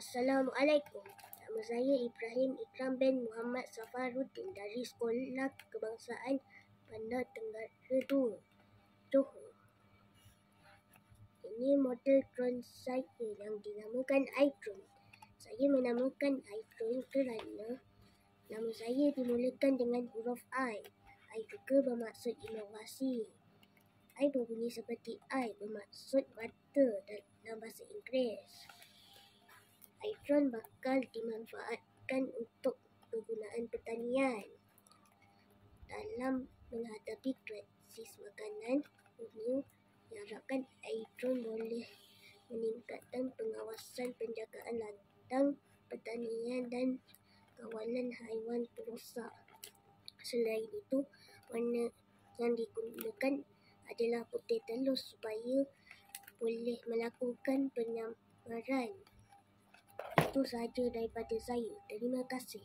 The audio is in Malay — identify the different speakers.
Speaker 1: Assalamualaikum. Nama saya Ibrahim Ikram bin Muhammad Safaruddin dari Sekolah Kebangsaan Bandar Tenggara 2, Johor. Ini model drone saya yang dinamakan iDrone. Saya menamakan iDrone kerana nama saya dimulakan dengan huruf I. I juga bermaksud inovasi. I berbunyi seperti I bermaksud mata dalam bahasa Inggeris iDrone bakal dimanfaatkan untuk penggunaan pertanian dalam menghadapi krisis makanan dunia diharapkan iDrone boleh meningkatkan pengawasan penjagaan ladang pertanian dan kawalan haiwan perosak. Selain itu, warna yang digunakan adalah putih telus supaya boleh melakukan penyamaran itu sahaja daripada saya. Terima kasih.